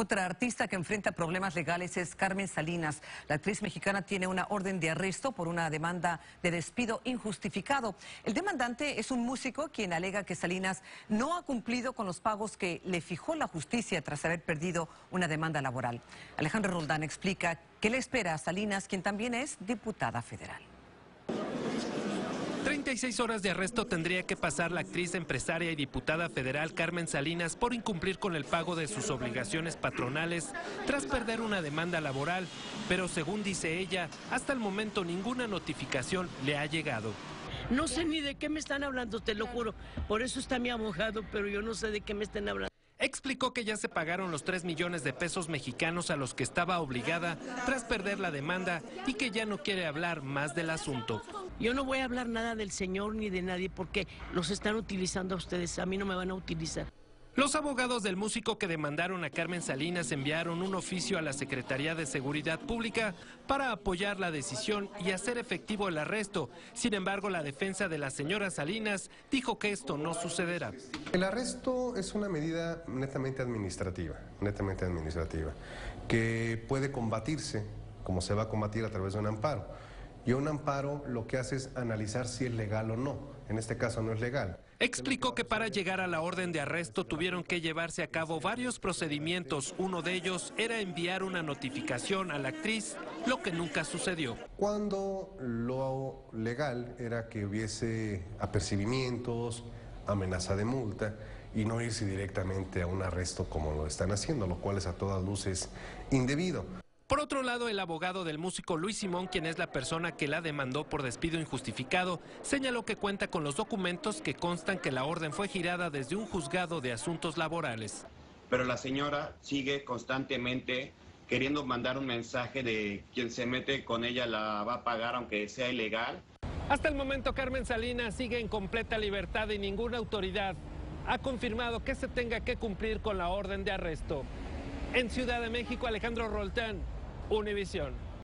Otra artista que enfrenta problemas legales es Carmen Salinas. La actriz mexicana tiene una orden de arresto por una demanda de despido injustificado. El demandante es un músico quien alega que Salinas no ha cumplido con los pagos que le fijó la justicia tras haber perdido una demanda laboral. Alejandro Roldán explica qué le espera a Salinas, quien también es diputada federal. 36 horas de arresto tendría que pasar la actriz, empresaria y diputada federal Carmen Salinas por incumplir con el pago de sus obligaciones patronales tras perder una demanda laboral, pero según dice ella, hasta el momento ninguna notificación le ha llegado. No sé ni de qué me están hablando, te lo juro. Por eso está mi abogado, pero yo no sé de qué me están hablando. Explicó que ya se pagaron los 3 millones de pesos mexicanos a los que estaba obligada tras perder la demanda y que ya no quiere hablar más del asunto. Yo no voy a hablar nada del señor ni de nadie porque los están utilizando a ustedes, a mí no me van a utilizar. Los abogados del músico que demandaron a Carmen Salinas enviaron un oficio a la Secretaría de Seguridad Pública para apoyar la decisión y hacer efectivo el arresto. Sin embargo, la defensa de la señora Salinas dijo que esto no sucederá. El arresto es una medida netamente administrativa, netamente administrativa, que puede combatirse como se va a combatir a través de un amparo. Y un amparo lo que hace es analizar si es legal o no. En este caso no es legal. Explicó que para llegar a la orden de arresto tuvieron que llevarse a cabo varios procedimientos. Uno de ellos era enviar una notificación a la actriz, lo que nunca sucedió. Cuando lo legal era que hubiese apercibimientos, amenaza de multa y no irse directamente a un arresto como lo están haciendo, lo cual es a todas luces indebido. Por otro lado, el abogado del músico Luis Simón, quien es la persona que la demandó por despido injustificado, señaló que cuenta con los documentos que constan que la orden fue girada desde un juzgado de asuntos laborales. Pero la señora sigue constantemente queriendo mandar un mensaje de quien se mete con ella la va a pagar aunque sea ilegal. Hasta el momento Carmen Salinas sigue en completa libertad y ninguna autoridad ha confirmado que se tenga que cumplir con la orden de arresto. En Ciudad de México, Alejandro Roltán, Univisión.